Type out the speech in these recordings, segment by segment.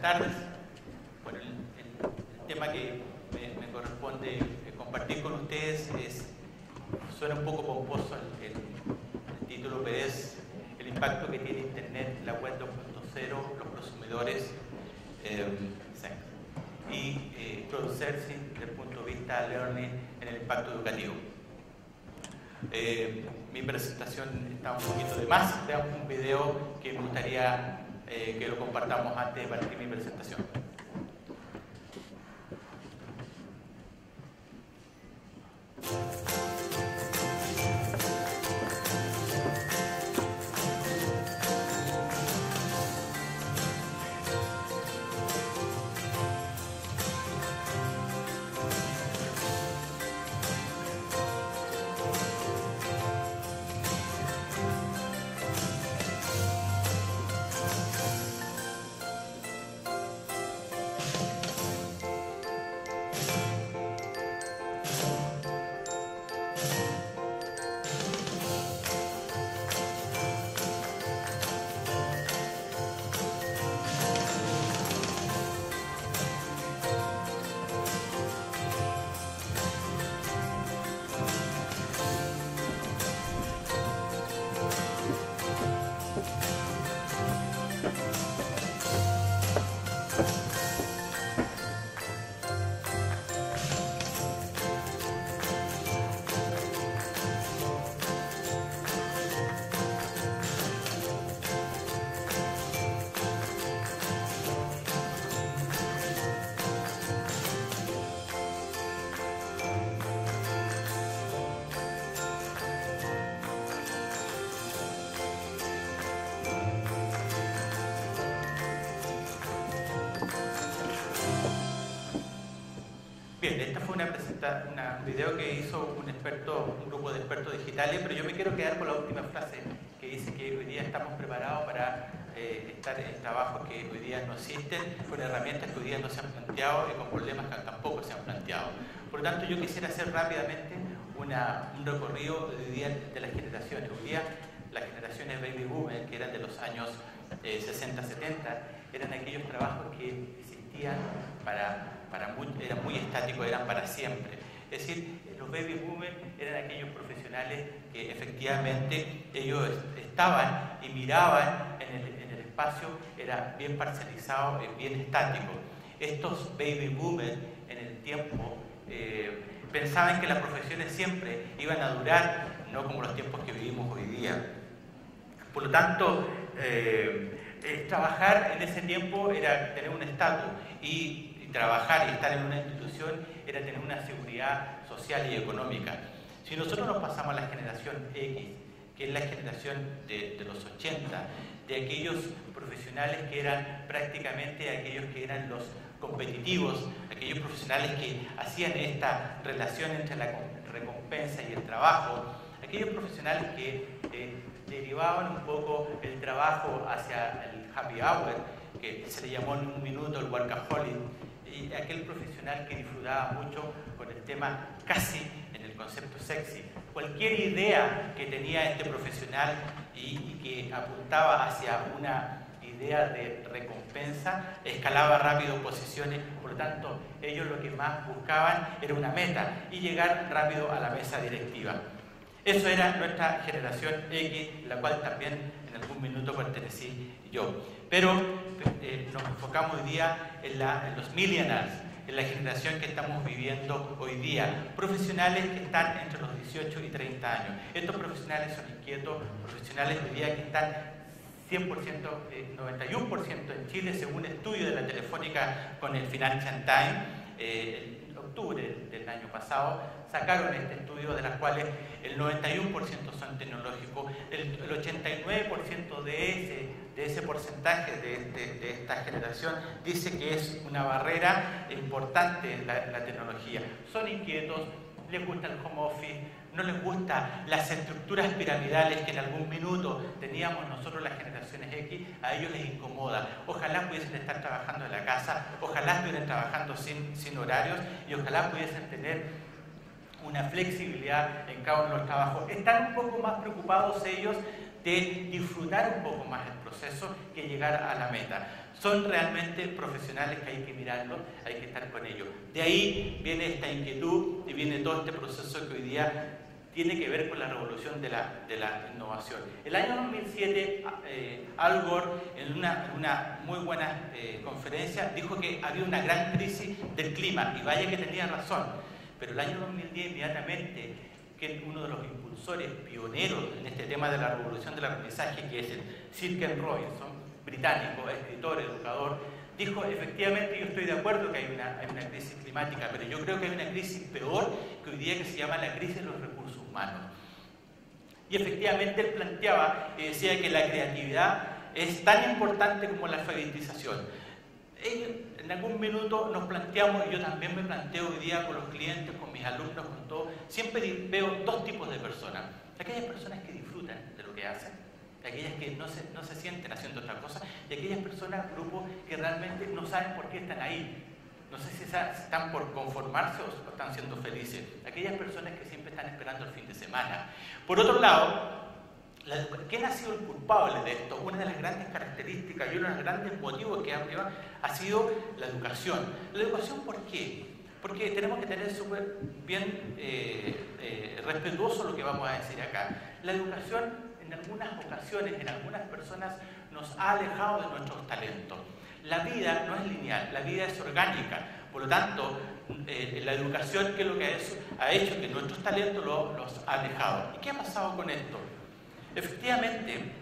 tardes. Bueno, el, tema que me, corresponde eh, compartir con ustedes es, suena un poco pomposo el, título, pero es el impacto que tiene Internet, la web 2.0, los consumidores eh, y eh, desde el punto de vista learning en el impacto educativo. Eh, mi presentación está un poquito de más, tengo un video que me gustaría eh, que lo compartamos antes de partir mi presentación. Un video que hizo un experto, un grupo de expertos digitales, pero yo me quiero quedar con la última frase que dice que hoy día estamos preparados para eh, estar en trabajos que hoy día no existen, con herramientas que hoy día no se han planteado y con problemas que tampoco se han planteado. Por lo tanto, yo quisiera hacer rápidamente una, un recorrido de, día de las generaciones. Hoy día las generaciones baby boomer, que eran de los años 60-70, eh, eran aquellos trabajos que existían para eran muy estáticos, eran para siempre. Es decir, los baby boomers eran aquellos profesionales que efectivamente ellos estaban y miraban en el, espacio, era bien parcializado, bien estático. Estos baby boomers en el tiempo eh, pensaban que las profesiones siempre iban a durar, no como los tiempos que vivimos hoy día. Por lo tanto, eh, trabajar en ese tiempo era tener un estatus y trabajar y estar en una institución era tener una seguridad social y económica. Si nosotros nos pasamos a la generación X, que es la generación de, los 80, de aquellos profesionales que eran prácticamente aquellos que eran los competitivos, aquellos profesionales que hacían esta relación entre la recompensa y el trabajo, aquellos profesionales que eh, derivaban un poco el trabajo hacia el happy hour, que se le llamó en un minuto el workaholic, y aquel profesional que disfrutaba mucho con el tema casi en el concepto sexy. Cualquier idea que tenía este profesional y, que apuntaba hacia una idea de recompensa, escalaba rápido posiciones, por lo tanto ellos lo que más buscaban era una meta y llegar rápido a la mesa directiva. Eso era nuestra generación X, la cual también en algún minuto pertenecí yo. Pero eh, nos enfocamos hoy día en, los millennials, en la generación que estamos viviendo hoy día, profesionales que están entre los 18 y 30 años. Estos profesionales son inquietos, profesionales hoy día que están 100%, 91% eh, en Chile, según estudio de la Telefónica con el Financial Times, eh, en octubre del año pasado, sacaron este estudio de las cuales el 91% son tecnológicos, el, 89% de ese, de ese porcentaje de, esta generación dice que es una barrera importante la, tecnología. Son inquietos, les gusta el home office, no les gustan las estructuras piramidales que en algún minuto teníamos nosotros las generaciones X, a ellos les incomoda. Ojalá pudiesen estar trabajando en la casa, ojalá estuvieran trabajando sin, sin horarios y ojalá pudiesen tener una flexibilidad en cada uno de los trabajos. Están un poco más preocupados ellos de disfrutar un poco más el proceso que llegar a la meta. Son realmente profesionales que hay que mirarlos, hay que estar con ellos. De ahí viene esta inquietud y viene todo este proceso que hoy día tiene que ver con la revolución de la, de la innovación. El año 2007, eh, Al Gore, en una, una muy buena eh, conferencia, dijo que había una gran crisis del clima, y vaya que tenía razón, pero el año 2010 inmediatamente, que uno de los impulsores pioneros en este tema de la revolución del aprendizaje, que es el Sir Ken Robinson, británico, escritor, educador, dijo, efectivamente yo estoy de acuerdo que hay una, hay una crisis climática, pero yo creo que hay una crisis peor que hoy día que se llama la crisis de los recursos humanos. Y efectivamente él planteaba y decía que la creatividad es tan importante como la alfabetización. En algún minuto nos planteamos, y yo también me planteo hoy día con los clientes, con mis alumnos, con todo, siempre veo dos tipos de personas. Aquellas personas que disfrutan de lo que hacen, aquellas que no se, no se sienten haciendo otra cosa, y aquellas personas, grupos que realmente no saben por qué están ahí, no sé si están por conformarse o están siendo felices. Aquellas personas que siempre están esperando el fin de semana. Por otro lado, ¿quién ha sido el culpable de esto? Una de las grandes características y uno de los grandes motivos que ha, ha sido la educación. ¿La educación por qué? Porque tenemos que tener súper bien eh, eh, respetuoso lo que vamos a decir acá. La educación en algunas ocasiones, en algunas personas, nos ha alejado de nuestros talentos. La vida no es lineal, la vida es orgánica. Por lo tanto, eh, la educación, ¿qué es lo que ha hecho? Que nuestros talentos los ha dejado. ¿Y qué ha pasado con esto? Efectivamente,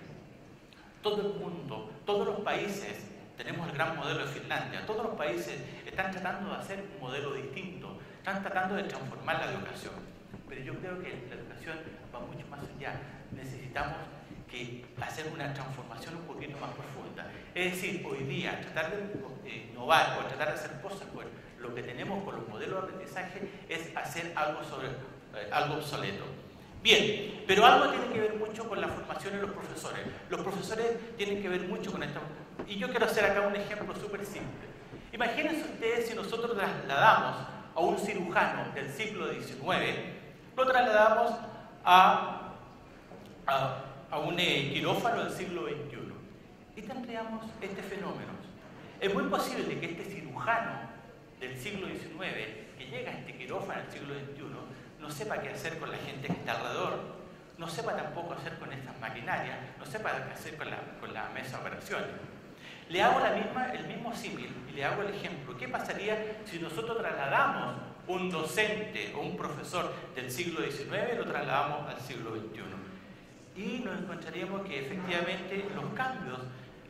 todo el mundo, todos los países, tenemos el gran modelo de Finlandia, todos los países están tratando de hacer un modelo distinto, están tratando de transformar la educación. Pero yo creo que la educación va mucho más allá. Necesitamos hacer una transformación un poquito más profunda. Es decir, hoy día tratar de innovar o tratar de hacer cosas con lo que tenemos con los modelos de aprendizaje es hacer algo, sobre, eh, algo obsoleto. Bien, pero algo tiene que ver mucho con la formación de los profesores. Los profesores tienen que ver mucho con esto. Y yo quiero hacer acá un ejemplo súper simple. Imagínense ustedes si nosotros trasladamos a un cirujano del siglo XIX, lo trasladamos a, a un eh, quirófano del siglo XXI y tendríamos este fenómeno. Es muy posible que este cirujano del siglo XIX, que llega a este quirófano del siglo XXI, no sepa qué hacer con la gente que está alrededor, no sepa tampoco hacer con estas maquinarias, no sepa qué hacer con la, con la mesa de operaciones. Le hago la misma, el mismo símil y le hago el ejemplo. ¿Qué pasaría si nosotros trasladamos un docente o un profesor del siglo XIX y lo trasladamos al siglo XXI? y nos encontraríamos que efectivamente los cambios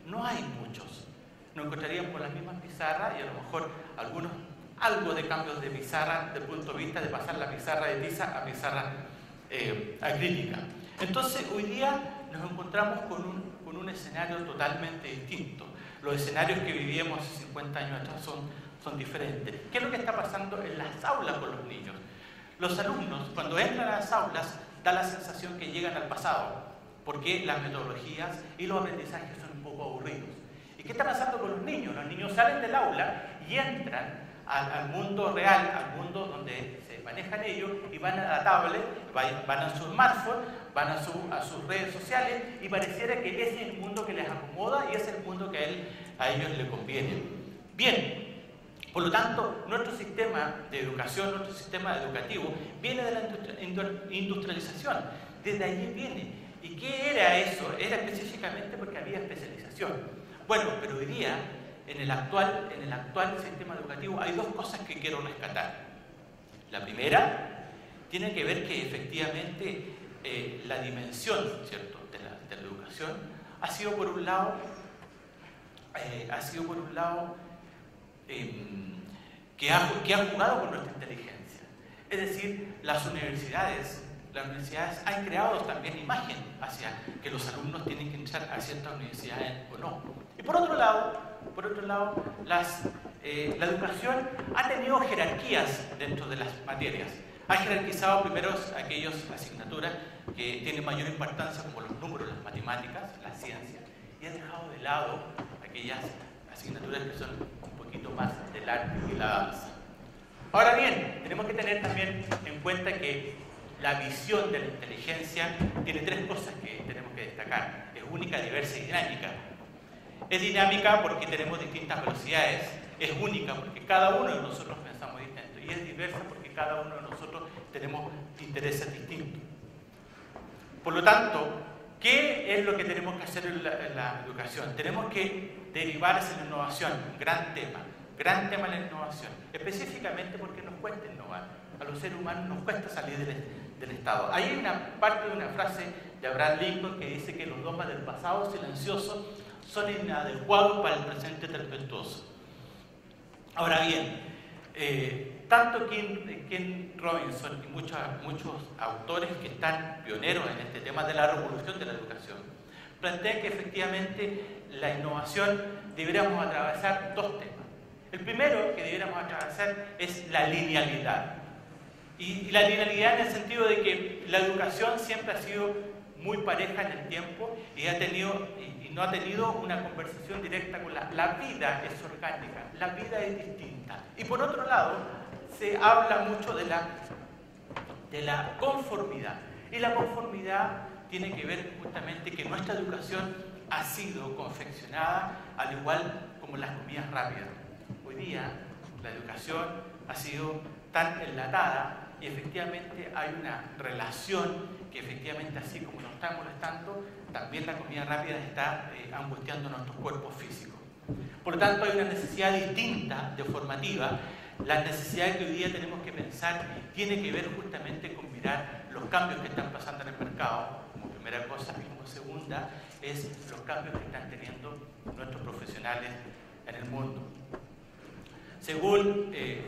no hay muchos. Nos encontraríamos con las mismas pizarras y a lo mejor algunos, algo de cambios de pizarra el punto de vista de pasar la pizarra de tiza a pizarra eh, acrílica. Entonces hoy día nos encontramos con un, con un escenario totalmente distinto. Los escenarios que vivíamos hace 50 años atrás son, son diferentes. ¿Qué es lo que está pasando en las aulas con los niños? Los alumnos, cuando entran a las aulas, da la sensación que llegan al pasado, porque las metodologías y los aprendizajes son un poco aburridos. ¿Y qué está pasando con los niños? Los niños salen del aula y entran al, mundo real, al mundo donde se manejan ellos y van a la tablet, van a su smartphone, van a, sus redes sociales y pareciera que ese es el mundo que les acomoda y ese es el mundo que a, él, a ellos les conviene. Bien, por lo tanto, nuestro sistema de educación, nuestro sistema educativo, viene de la industrialización. Desde allí viene. ¿Y qué era eso? Era específicamente porque había especialización. Bueno, pero hoy día, en el actual, en el actual sistema educativo, hay dos cosas que quiero rescatar. La primera tiene que ver que efectivamente eh, la dimensión ¿cierto? De, la, educación ha sido por un lado, eh, ha sido por un lado Em, que, ha, que ha jugado con nuestra inteligencia. Es decir, las universidades, las universidades han creado también imagen hacia que los alumnos tienen que entrar a ciertas universidades o no. Y por otro lado, por otro lado las, eh, la educación ha tenido jerarquías dentro de las materias. Ha jerarquizado primero aquellas asignaturas que tienen mayor importancia como los números, las matemáticas, las ciencias, y ha dejado de lado aquellas asignaturas que son poquito más del arte y la danza. Ahora bien, tenemos que tener también en cuenta que la visión de la inteligencia tiene tres cosas que tenemos que destacar. Es única, diversa y dinámica. Es dinámica porque tenemos distintas velocidades, es única porque cada uno de nosotros pensamos distinto y es diversa porque cada uno de nosotros tenemos intereses distintos. Por lo tanto, ¿qué es lo que tenemos que hacer en la, educación? Tenemos que derivar hacia la innovación, gran tema, gran tema la innovación, específicamente porque nos cuesta innovar. A los seres humanos nos cuesta salir del, del Estado. Hay una parte de una frase de Abraham Lincoln que dice que los dogmas del pasado silencioso son inadecuados para el presente tempestuoso. Ahora bien, eh, tanto Ken, Robinson y muchos, muchos autores que están pioneros en este tema de la revolución de la educación, plantean que efectivamente la innovación deberíamos atravesar dos temas. El primero que deberíamos atravesar es la linealidad. Y, la linealidad en el sentido de que la educación siempre ha sido muy pareja en el tiempo y, ha tenido, y, no ha tenido una conversación directa con la, la vida, es orgánica, la vida es distinta. Y por otro lado, se habla mucho de la, de la conformidad. Y la conformidad tiene que ver justamente que nuestra educación ha sido confeccionada al igual como las comidas rápidas. Hoy día la educación ha sido tan enlatada y efectivamente hay una relación que efectivamente así como nos está molestando, también la comida rápida está eh, angustiando nuestros cuerpos físicos. Por lo tanto, hay una necesidad distinta de formativa. La necesidad que hoy día tenemos que pensar tiene que ver justamente con mirar los cambios que están pasando en el mercado, como primera cosa, y como segunda es los cambios que están teniendo nuestros profesionales en el mundo. Según eh,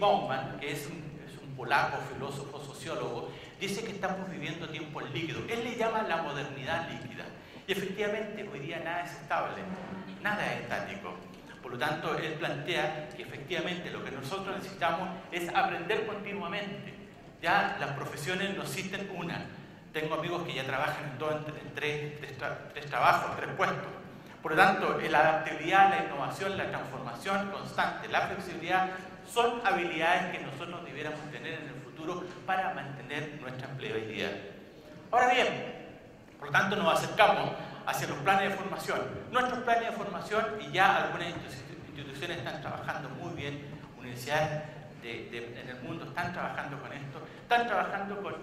Bauman, que es un polaco, filósofo, sociólogo, dice que estamos viviendo tiempos líquidos. Él le llama la modernidad líquida. Y efectivamente hoy día nada es estable, nada es estático. Por lo tanto, él plantea que efectivamente lo que nosotros necesitamos es aprender continuamente. Ya las profesiones no existen una. Tengo amigos que ya trabajan en, todo, en tres, tres trabajos, tres puestos. Por lo tanto, la adaptabilidad, la innovación, la transformación constante, la flexibilidad son habilidades que nosotros debiéramos tener en el futuro para mantener nuestra empleabilidad. Ahora bien, por lo tanto nos acercamos hacia los planes de formación. Nuestros planes de formación, y ya algunas instituciones están trabajando muy bien, universidades en el mundo están trabajando con esto, están trabajando con,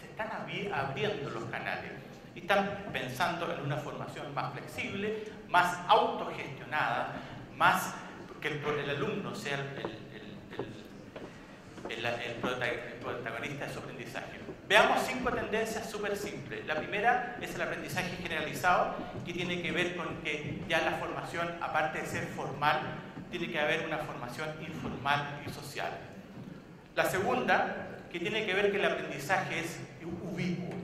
se están abriendo los canales y están pensando en una formación más flexible, más autogestionada, más que el, el alumno sea el, protagonista de su aprendizaje. Veamos cinco tendencias súper simples. La primera es el aprendizaje generalizado, que tiene que ver con que ya la formación, aparte de ser formal, tiene que haber una formación informal y social. La segunda, que tiene que ver que el aprendizaje es ubicuo.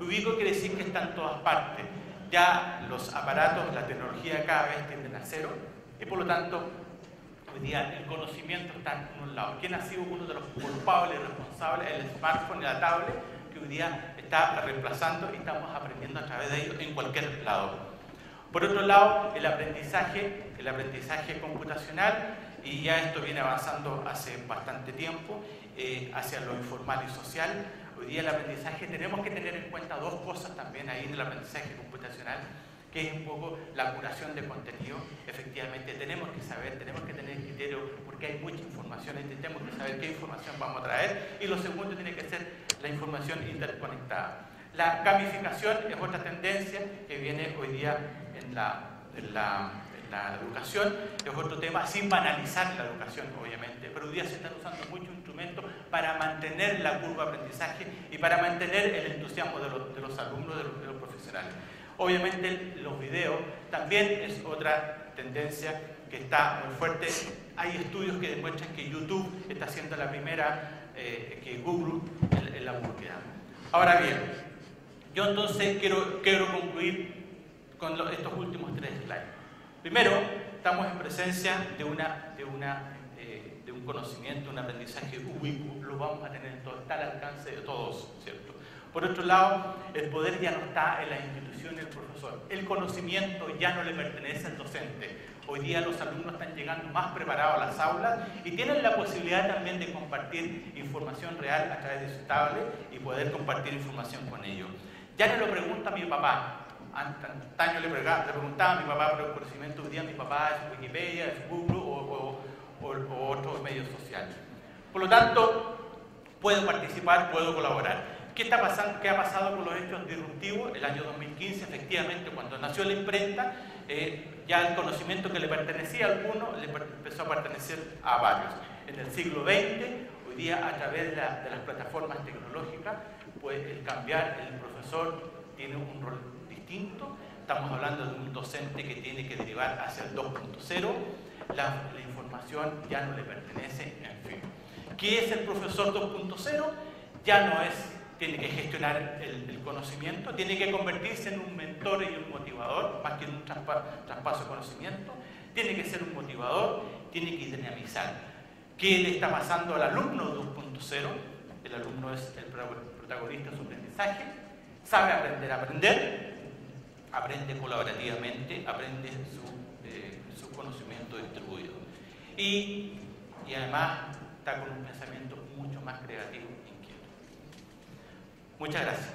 Ubicuo quiere decir que está en todas partes. Ya los aparatos, la tecnología cada vez tienden a cero y por lo tanto Hoy día el conocimiento está en un lado. ¿Quién ha sido uno de los culpables y responsables? El smartphone y la tablet, que hoy día está reemplazando y estamos aprendiendo a través de ellos en cualquier lado. Por otro lado, el aprendizaje, el aprendizaje computacional, y ya esto viene avanzando hace bastante tiempo, eh, hacia lo informal y social. Hoy día el aprendizaje tenemos que tener en cuenta dos cosas también ahí en el aprendizaje computacional que es un poco la curación de contenido. Efectivamente, tenemos que saber, tenemos que tener criterio, porque hay mucha información, tenemos que saber qué información vamos a traer. Y lo segundo tiene que ser la información interconectada. La gamificación es otra tendencia que viene hoy día en la, en la, la educación, es otro tema, sin banalizar la educación, obviamente, pero hoy día se están usando muchos instrumentos para mantener la curva de aprendizaje y para mantener el entusiasmo de los, de los alumnos, de los, de los profesionales. Obviamente los videos también es otra tendencia que está muy fuerte. Hay estudios que demuestran que YouTube está siendo la primera eh, que Google en, la búsqueda. Ahora bien, yo entonces quiero, quiero concluir con estos últimos tres slides. Primero, estamos en presencia de, una, de, una, eh, de un conocimiento, un aprendizaje ubicuo, lo vamos a tener en todo, está al alcance de todos, ¿cierto? Por otro lado, el poder ya en la institución del profesor. El conocimiento ya no le pertenece al docente. Hoy día los alumnos están llegando más preparados a las aulas y tienen la posibilidad también de compartir información real a través de su tablet y poder compartir información con ellos. Ya no lo pregunta mi papá, Antaño le preguntaba, a mi papá por el conocimiento, hoy día mi papá es Wikipedia, es Google o, o otros medios sociales. Por lo tanto, puedo participar, puedo colaborar. ¿Qué, está pasando, ¿Qué ha pasado con los hechos disruptivos? El año 2015, efectivamente, cuando nació la imprenta, eh, ya el conocimiento que le pertenecía a algunos le empezó a pertenecer a varios. En el siglo XX, hoy día a través de, las plataformas tecnológicas, pues el cambiar, el profesor tiene un rol distinto. Estamos hablando de un docente que tiene que derivar hacia el 2.0. La, la información ya no le pertenece, en fin. ¿Qué es el profesor 2.0? Ya no es tiene que gestionar el, conocimiento, tiene que convertirse en un mentor y un motivador, más que en un traspaso de conocimiento, tiene que ser un motivador, tiene que dinamizar. ¿Qué le está pasando al alumno 2.0? El alumno es el protagonista de su aprendizaje, sabe aprender a aprender, aprende colaborativamente, aprende su, eh, su conocimiento distribuido. Y, y además está con un pensamiento mucho más creativo Muchas gracias.